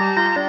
Música